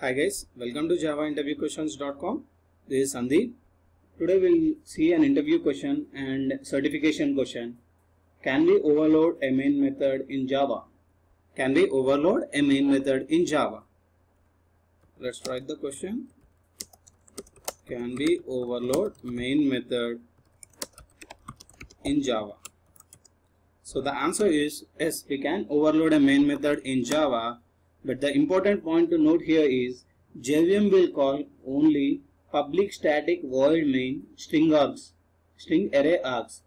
Hi guys, welcome to javainterviewquestions.com. This is Sandeep. Today we'll see an interview question and certification question. Can we overload a main method in Java? Can we overload a main method in Java? Let's write the question. Can we overload main method in Java? So the answer is yes, we can overload a main method in Java but the important point to note here is JVM will call only public static void main string args, string array args.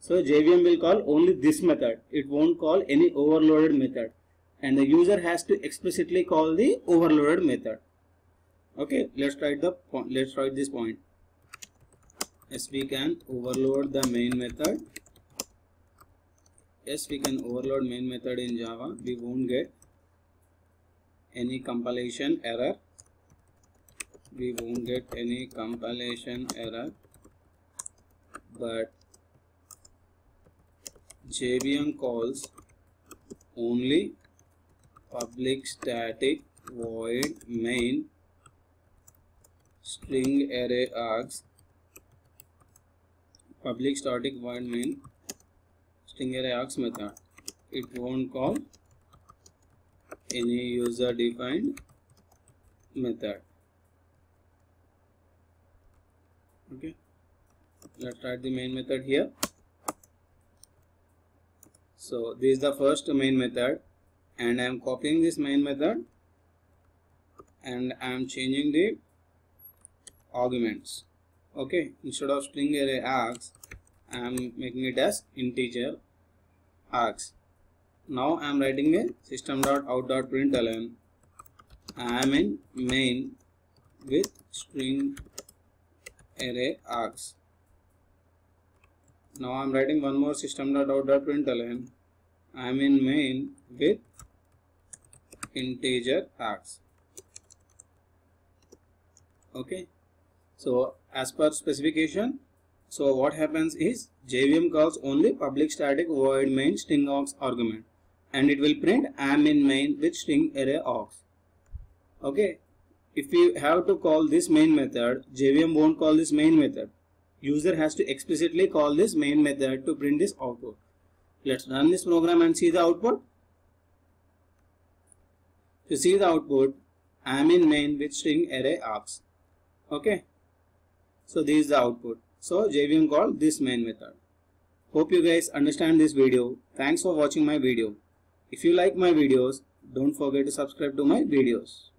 So JVM will call only this method. It won't call any overloaded method. And the user has to explicitly call the overloaded method. Okay, let's write the point. Let's write this point. Yes, we can overload the main method. Yes, we can overload main method in Java. We won't get any compilation error? We won't get any compilation error. But JVM calls only public static void main string array args. Public static void main string array args method. It won't call any user defined method. Okay. Let's start the main method here. So this is the first main method and I am copying this main method and I am changing the arguments. Okay. Instead of string array args I am making it as integer args now I am writing a system.out.println I am in main with string array args. Now I am writing one more system.out.println I am in main with integer args. Okay? So as per specification so what happens is JVM calls only public static void main string args argument and it will print I am in main with string array args. Okay, if you have to call this main method, JVM won't call this main method. User has to explicitly call this main method to print this output. Let's run this program and see the output. To see the output, I am in main with string array args. Okay, so this is the output. So JVM called this main method. Hope you guys understand this video. Thanks for watching my video. If you like my videos, don't forget to subscribe to my videos.